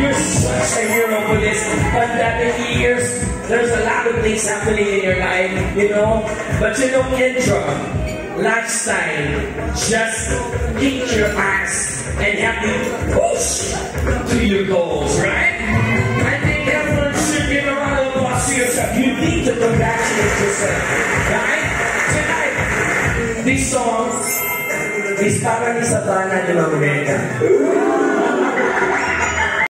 You're such a hero for this pandemic years. There's a lot of things happening in your life, you know. But you don't know, Kendra, lifestyle, just kick your ass and help you push to your goals, right? I think everyone should give a round of applause to yourself. You need to congratulate yourself, right? Tonight, this song is para ni Satana ni Ma'am Rika.